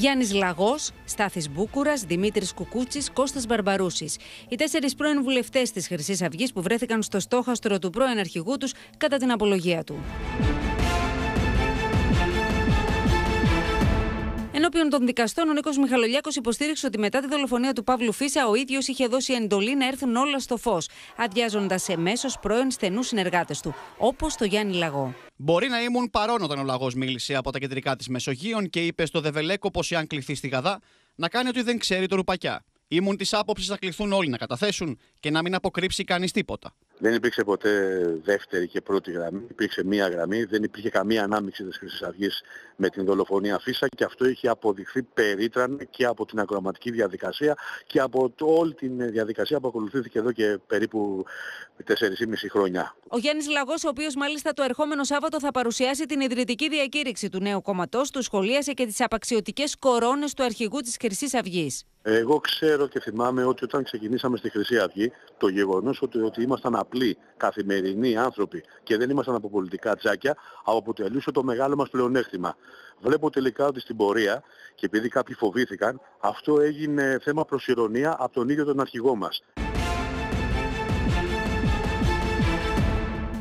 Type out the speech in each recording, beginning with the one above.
Γιάννης Λαγός, Στάθης Μπούκουρας, Δημήτρης Κουκούτσι, Κώστας Μπαρμπαρούσης. Οι τέσσερις πρώην βουλευτές της Χρυσής Αυγής που βρέθηκαν στο στόχαστρο του πρώην αρχηγού τους κατά την απολογία του. Ενώπιον των δικαστών, ο Νίκος Μιχαλολιάκος υποστήριξε ότι μετά τη δολοφονία του Παύλου Φίσα, ο ίδιος είχε δώσει εντολή να έρθουν όλα στο φως, αδειάζοντας εμέσως πρώην στενούς συνεργάτες του, όπως το Γιάννη Λαγό. Μπορεί να ήμουν παρόν όταν ο λαγός μίλησε από τα κεντρικά της Μεσογείων και είπε στο Δεβελέκο πως εάν κληθεί στη Γαδά, να κάνει ότι δεν ξέρει το ρουπακιά. Ήμουν της άποψης να κληθούν όλοι να καταθέσουν και να μην αποκρύψει κανείς τίποτα. Δεν υπήρξε ποτέ δεύτερη και πρώτη γραμμή. Υπήρξε μία γραμμή. Δεν υπήρχε καμία ανάμειξη της Χρυσής Αυγής με την δολοφονία Φίσα και αυτό είχε αποδειχθεί περίτραν και από την ακροματική διαδικασία και από το, όλη την διαδικασία που ακολουθήθηκε εδώ και περίπου 4,5 χρόνια. Ο Γιάννης Λαγός, ο οποίος μάλιστα το ερχόμενο Σάββατο θα παρουσιάσει την ιδρυτική διακήρυξη του νέου κόμματός του, σχολίασε και τις απαξιωτικές κορώνες του αρχηγού της Χρυσής Αυγής. Εγώ ξέρω και θυμάμαι ότι όταν ξεκινήσαμε στη Χρυσή Αυγή, το γεγονός ότι, ότι ήμασταν απλοί, καθημερινοί άνθρωποι και δεν ήμασταν από πολιτικά τζάκια, αποτελούσε το μεγάλο μας πλεονέκτημα. Βλέπω τελικά ότι στην πορεία, και επειδή κάποιοι φοβήθηκαν, αυτό έγινε θέμα προσυρωνία από τον ίδιο τον αρχηγό μας.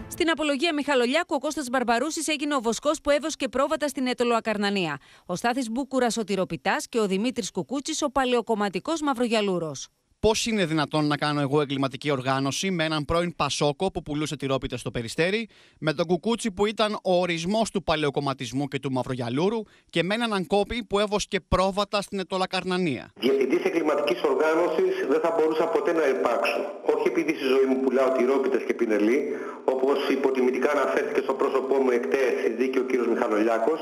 Στην απολογία Μιχαλολιάκου, ο Κώστας Μπαρμπαρούσης έγινε ο βοσκός που έβοσκε πρόβατα στην Ετωλοακαρνανία. Ο Στάθης Μπούκουρας ο Τυροπιτάς και ο Δημήτρης Κουκούτσης ο παλαιοκομματικός Μαυρογιαλούρος. Πώς είναι δυνατόν να κάνω εγώ εγκληματική οργάνωση με έναν πρώην Πασόκο που πουλούσε τυρόπιτες στο περιστέρι, με τον Κουκούτσι που ήταν ο ορισμός του παλαιοκομματισμού και του Μαυρογιαλούρου και με έναν Αγκόπη που έβοσκε πρόβατα στην Ετωλακαρνανία. Διευθυντής εγκληματικής οργάνωσης δεν θα μπορούσα ποτέ να υπάρξω. Όχι επειδή στη ζωή μου πουλάω τυρόπιτες και πινελί, όπως υποτιμητικά αναφέρθηκε στο πρόσωπό μου εκτές στη δίκη ο κ. Μιχαλολιάκο,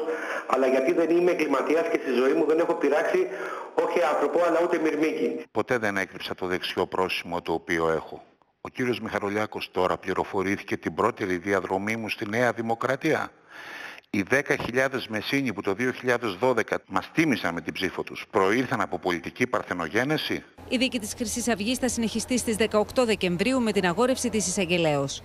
αλλά γιατί δεν είμαι εγκληματίας και στη ζωή μου δεν έχω πειράξει όχι άνθρωπο αλλά ούτε μυρμήγκη. Ποτέ δεν έκρυψα το δεξιό πρόσημο το οποίο έχω. Ο κύριος Μιχαλολιάκος τώρα πληροφορήθηκε την πρώτη διαδρομή μου στη Νέα Δημοκρατία. Οι 10.000 μεσίνοι που το 2012 μας τίμησαν με την ψήφο τους προήλθαν από πολιτική παρθενογένεση; Η δίκη της Χρυσής Αυγής θα συνεχιστεί στις 18 Δεκεμβρίου με την αγόρευση της εισαγγελέως.